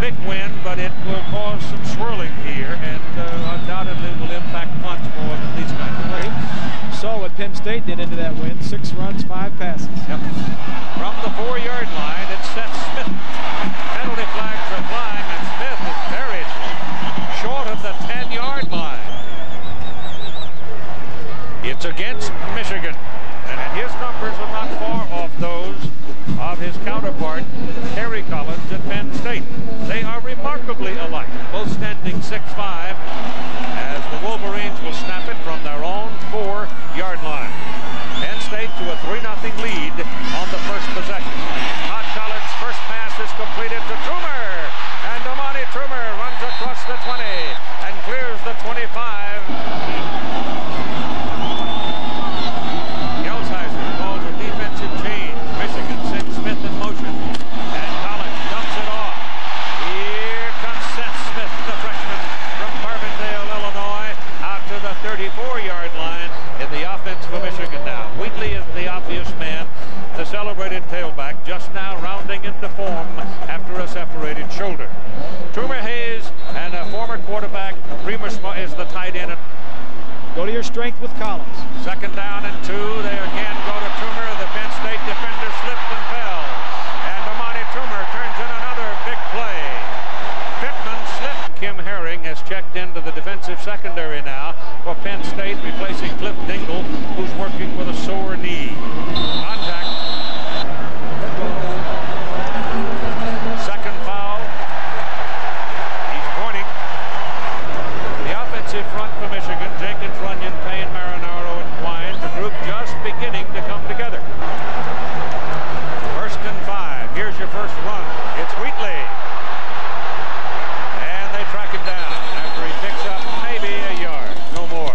big win, but it will cause some swirling here and uh, undoubtedly will impact punts more than these kinds of games. Saw what Penn State did into that win. Six runs, five passes. Yep. From the four-yard line, it's Seth Smith. Penalty flags are flying, and Smith is buried short of the 10-yard line. It's against Michigan, and his numbers are not far off those of his counterpart, Kerry Collins at Penn State. They are remarkably alike, both standing 6'5", as the Wolverines will snap it from their own four-yard line. Penn State to a 3-0 lead on the first possession. Todd Collins' first pass is completed to Toomer, and Amani Toomer runs across the 20 and clears the 25. Into form after a separated shoulder. Toomer Hayes and a former quarterback, Remer is the tight end. Go to your strength with Collins. Second down and two. They again go to Toomer. The Penn State defender slipped and fell. And Amani Toomer turns in another big play. Pittman slipped. Kim Herring has checked into the defensive secondary now for Penn State, replacing Cliff Dingle, who's working with a sore knee. Contact. Second foul. He's pointing. The offensive front for Michigan, Jenkins, Runyon, Payne, Marinaro, and Quine, the group just beginning to come together. First and five. Here's your first run. It's Wheatley. And they track him down after he picks up maybe a yard, no more.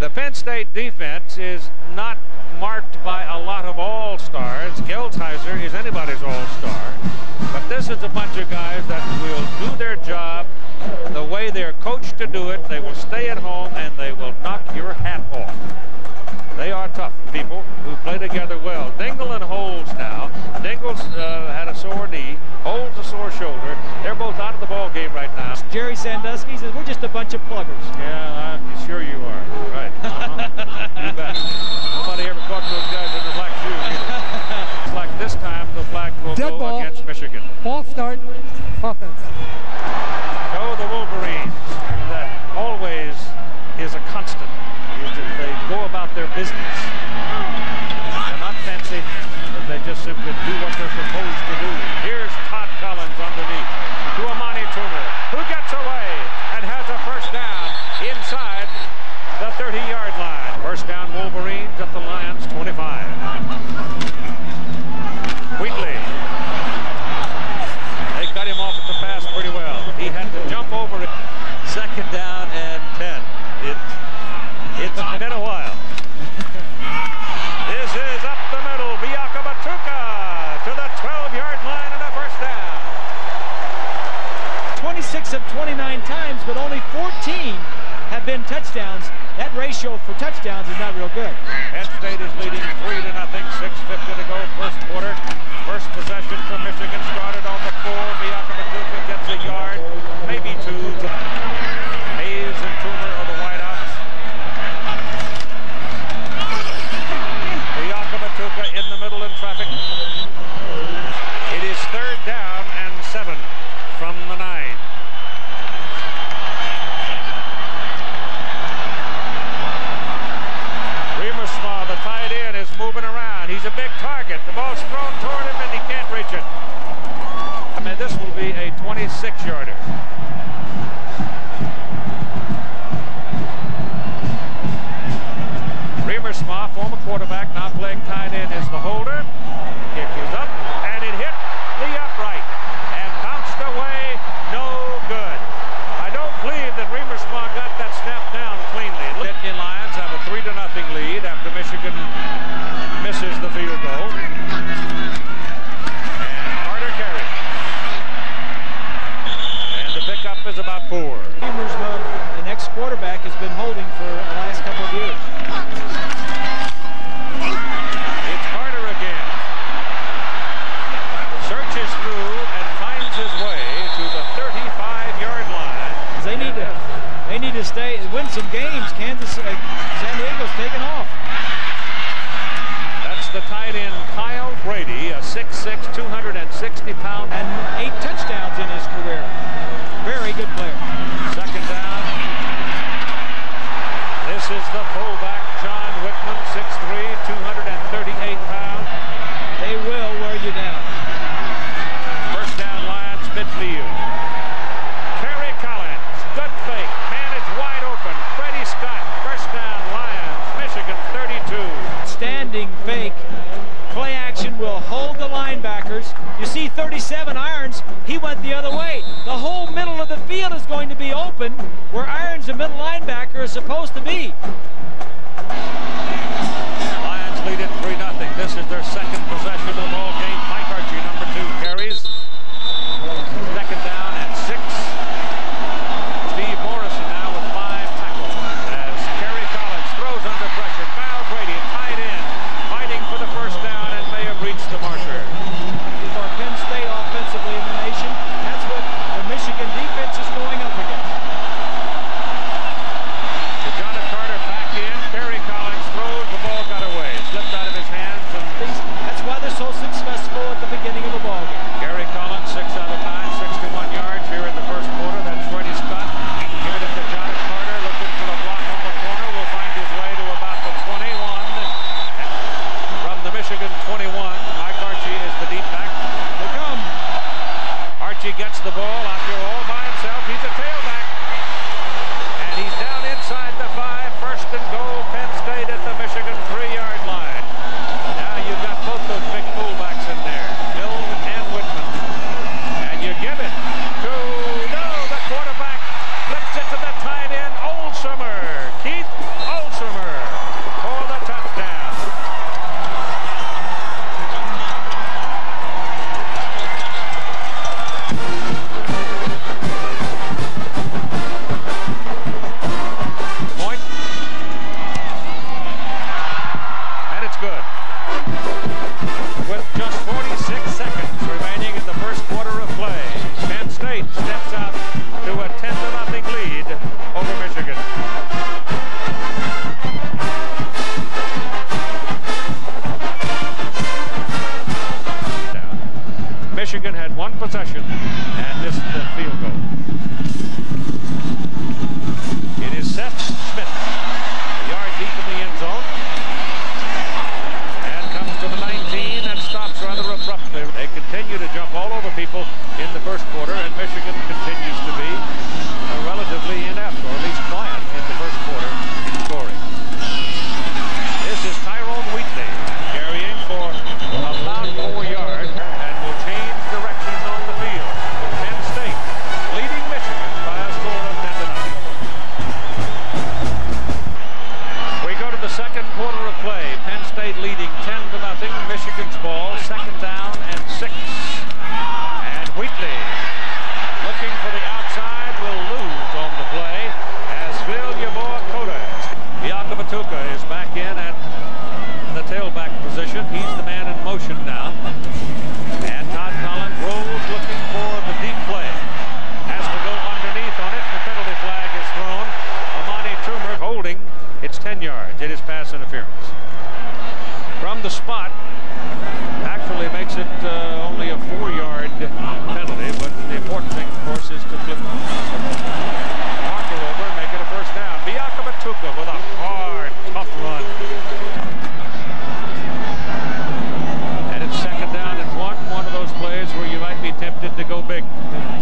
The Penn State defense is not marked by a lot of all-stars. Gelzheiser is anybody's all-star. But this is a bunch of guys that will do their job the way they're coached to do it. They will stay at home and they will knock your hat off. They are tough people who play together well. Dingle and Holes now. Dingle's uh, had a sore knee. Holes a sore shoulder. They're both out of the ball game right now. Jerry Sandusky says, we're just a bunch of pluggers. Yeah, I'm sure you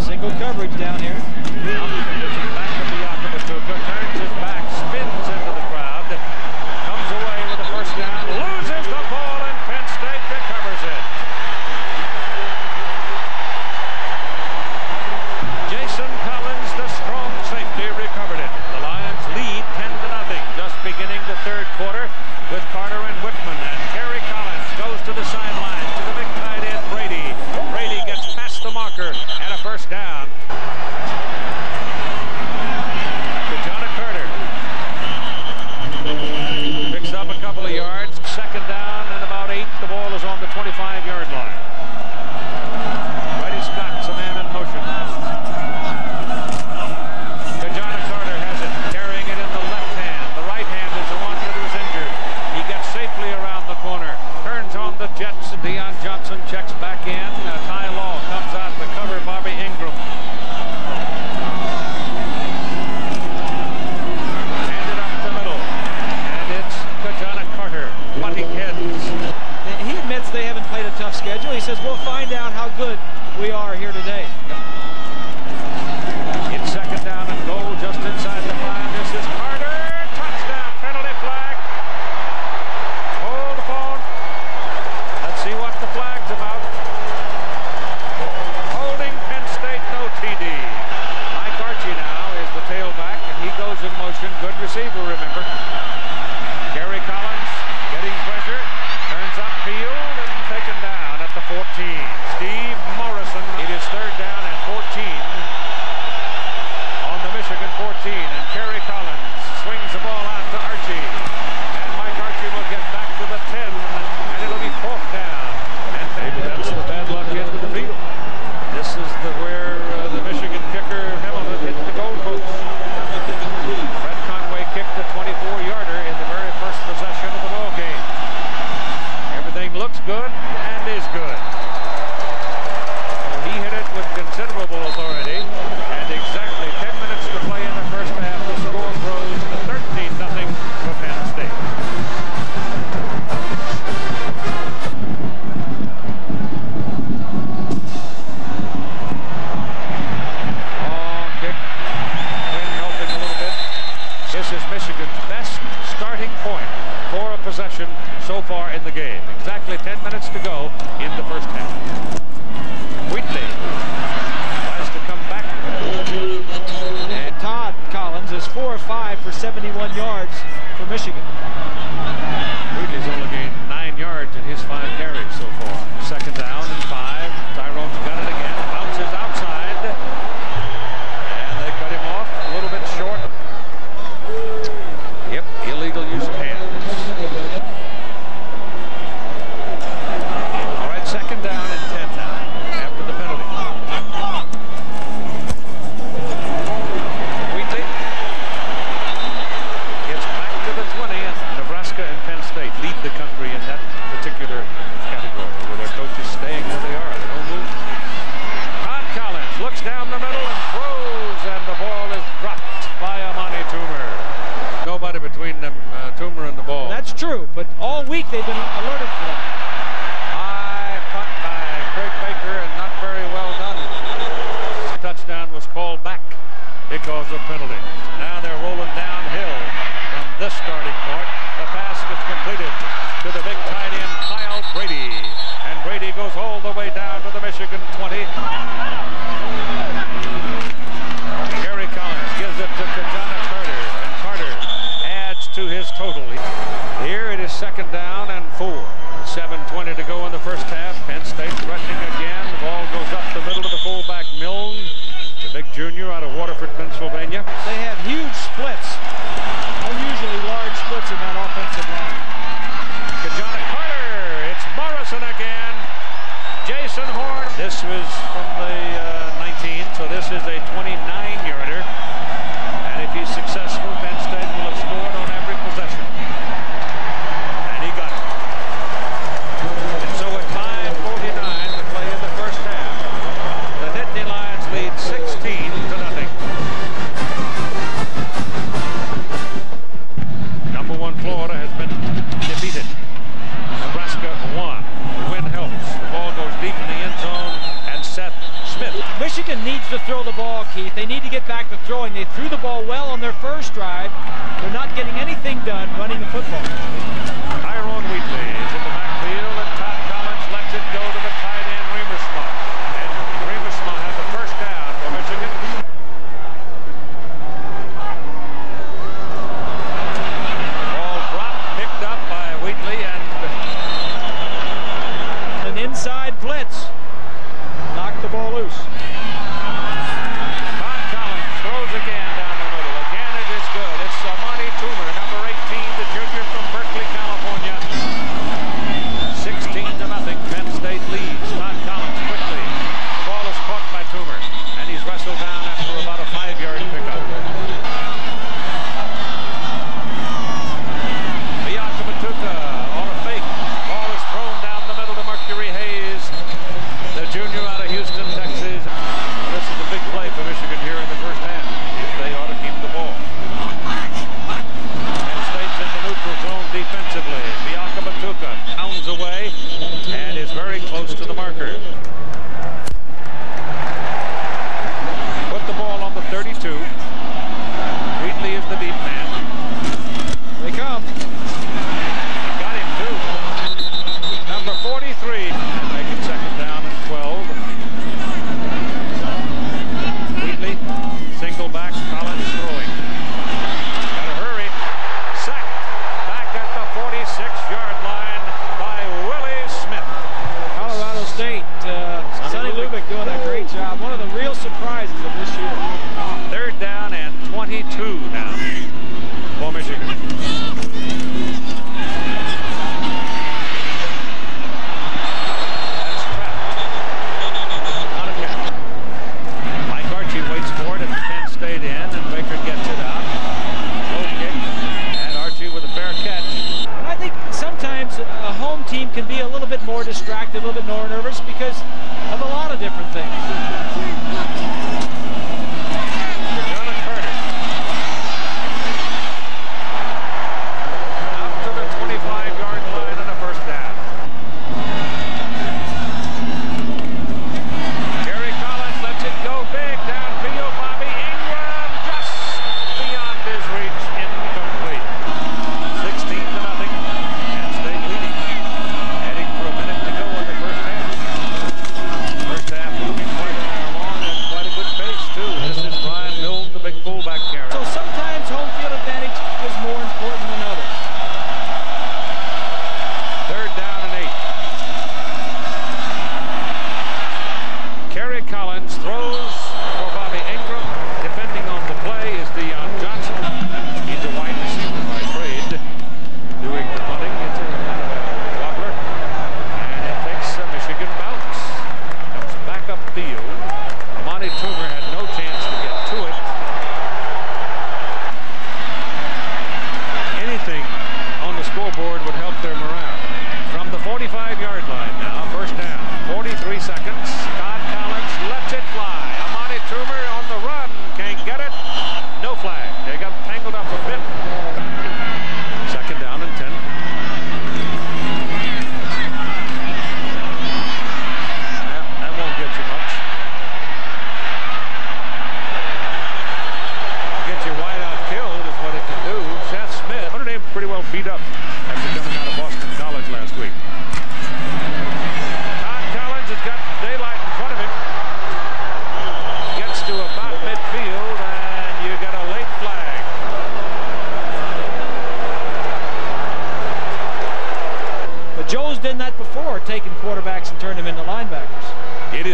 Single coverage down here. far in the game. Exactly 10 minutes to go in the first Moreno.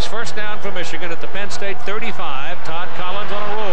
first down for Michigan at the Penn State 35. Todd Collins on a roll.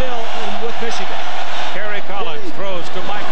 Still with Michigan. Kerry Collins throws to Mike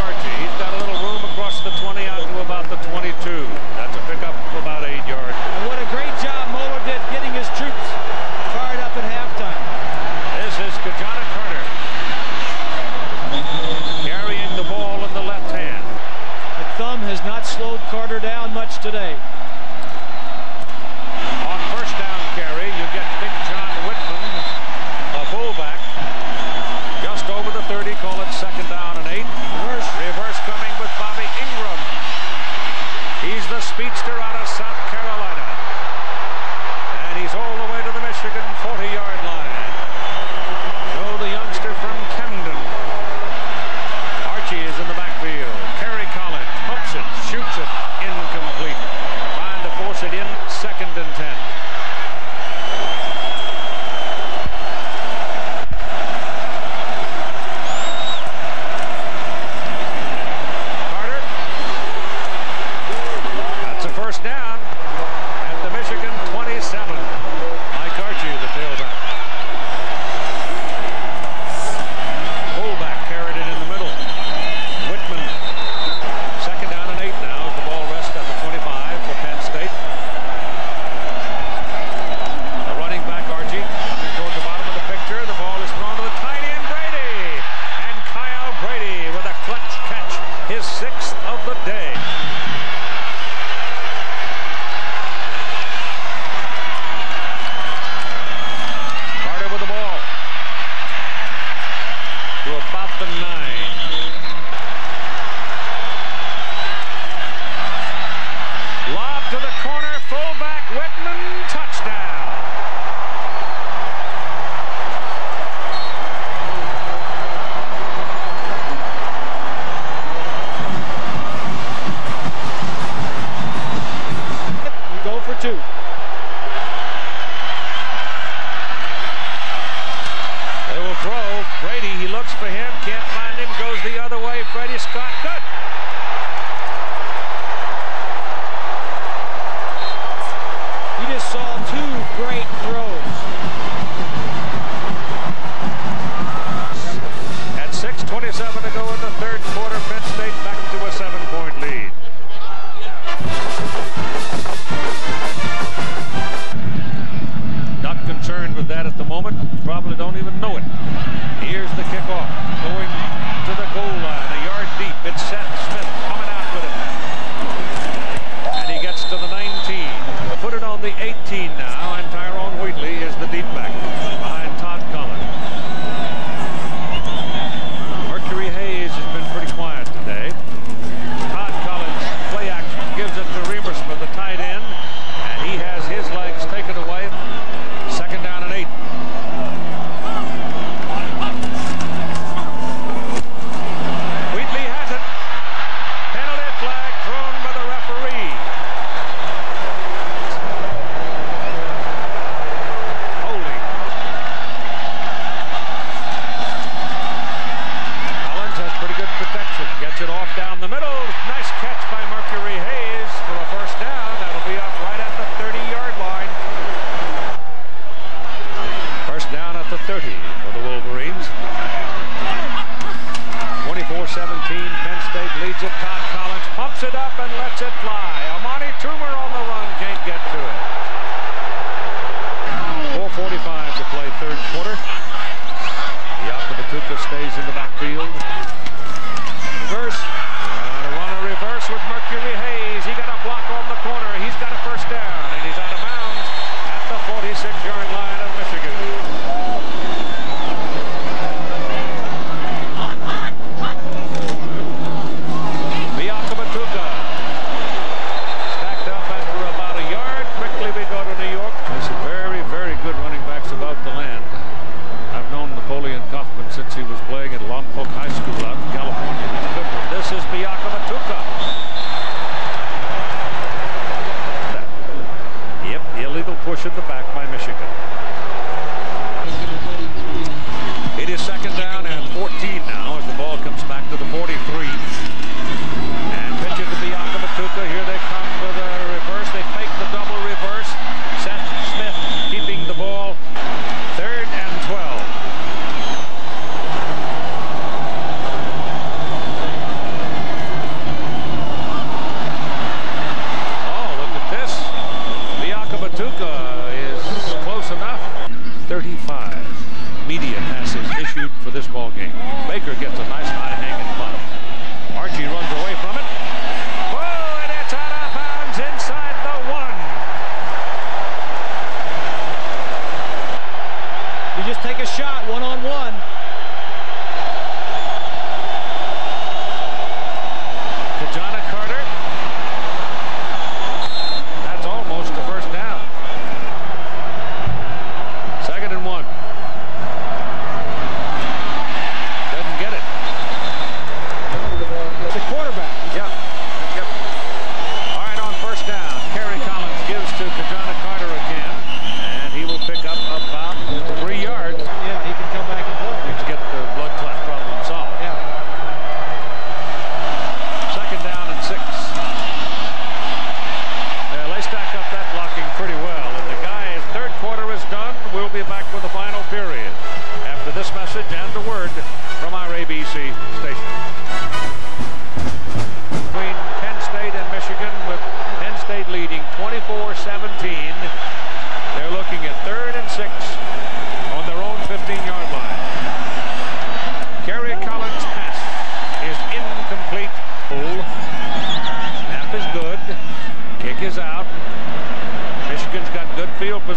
media message issued for this ball game. Baker gets a nice high hanging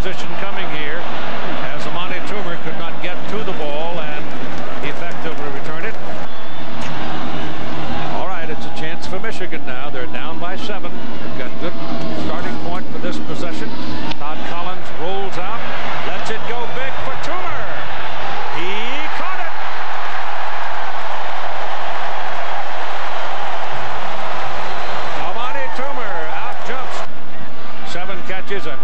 position coming here as Amani Toomer could not get to the ball and effectively return it. All right, it's a chance for Michigan now. They're down by seven. They've got good starting point for this possession. Todd Collins rolls out, lets it go big for Toomer. He caught it. Amani Toomer out jumps. Seven catches and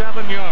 157 yards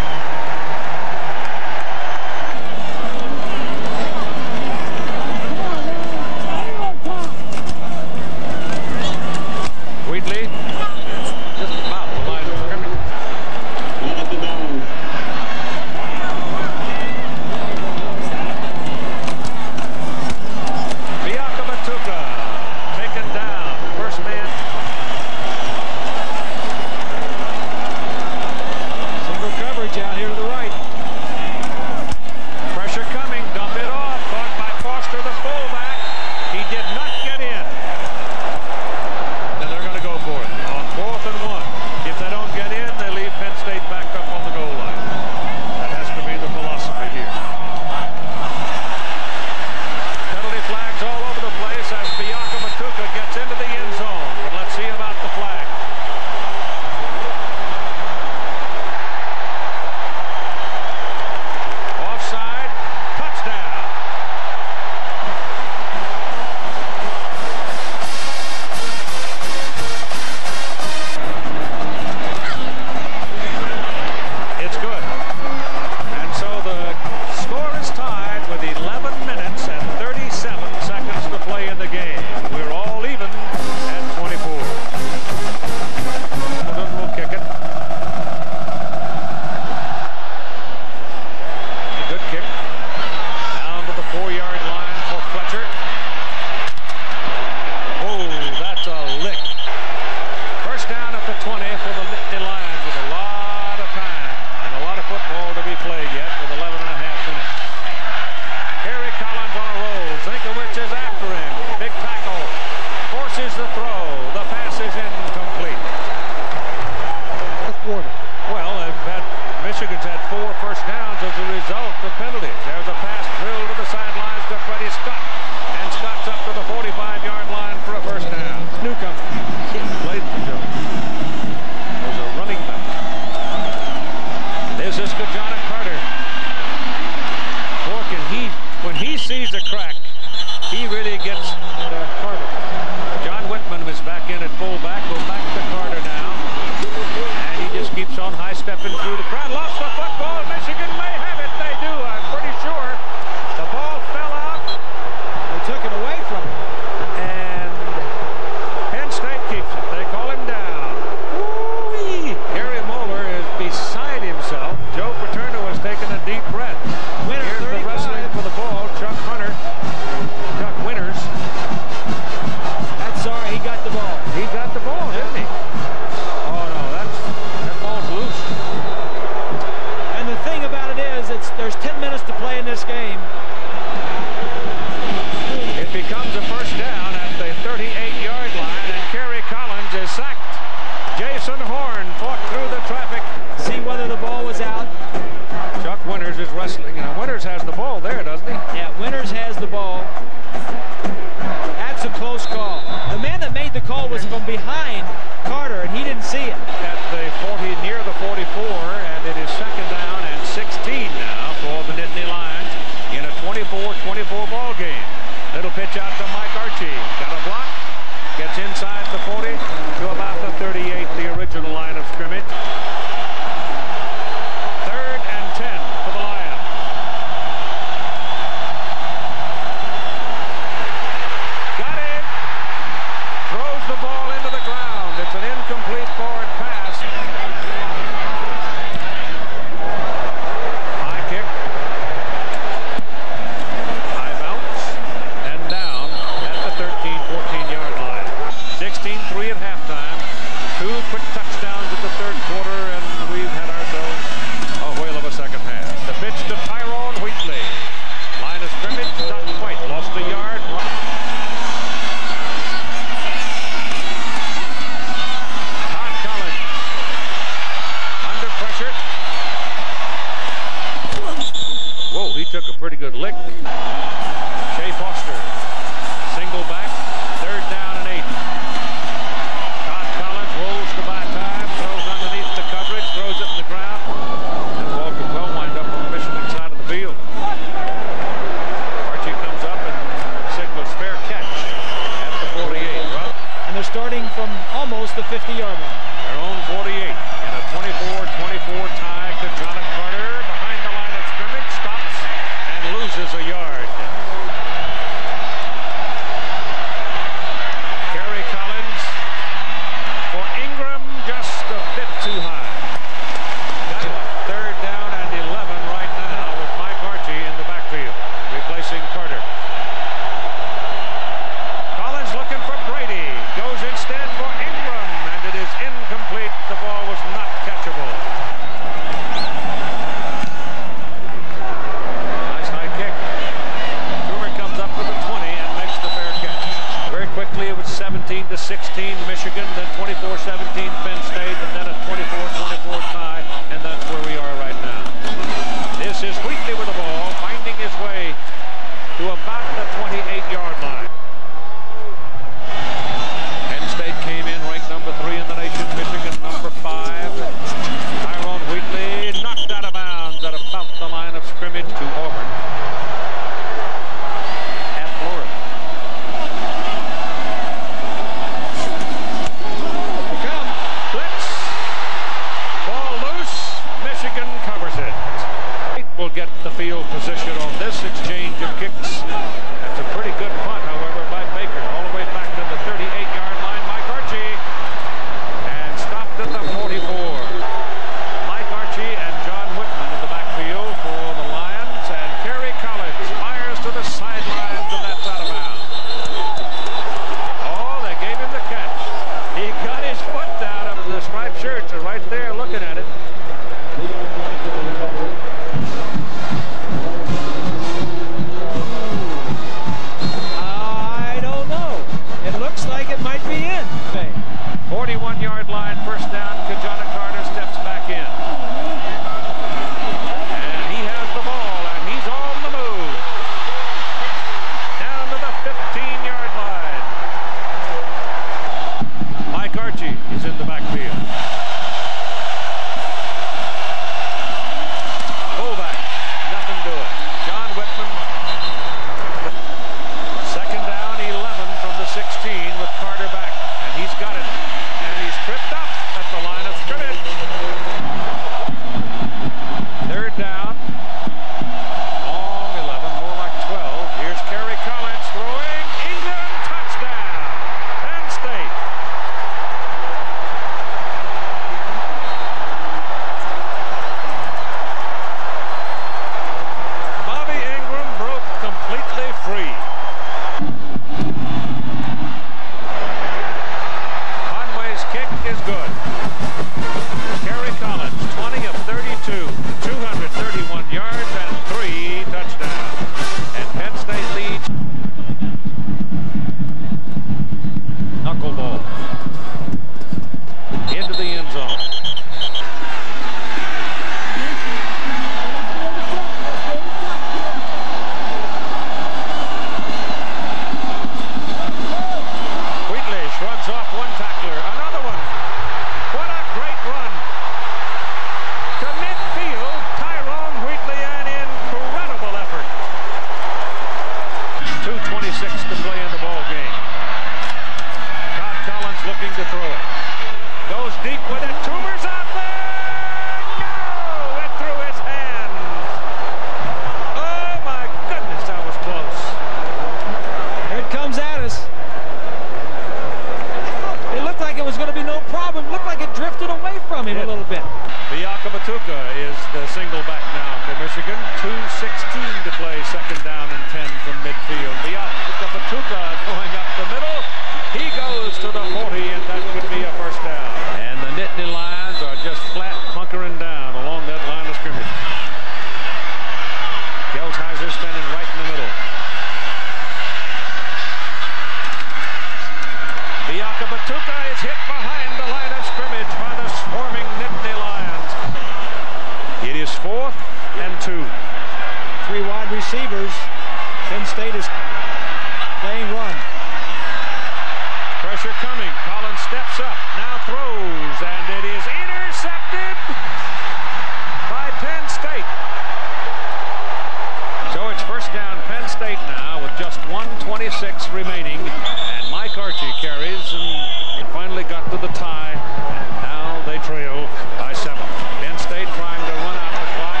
126 remaining. And Mike Archie carries and finally got to the tie. And now they trail by seven. Penn State trying to run out the clock.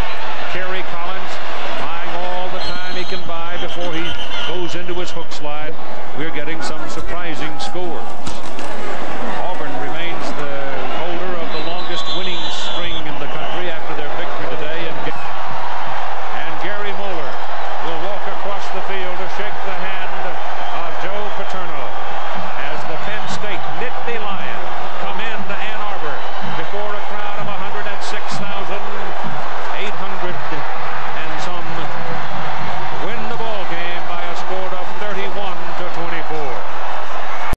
Kerry Collins buying all the time he can buy before he goes into his hook slide. We're getting some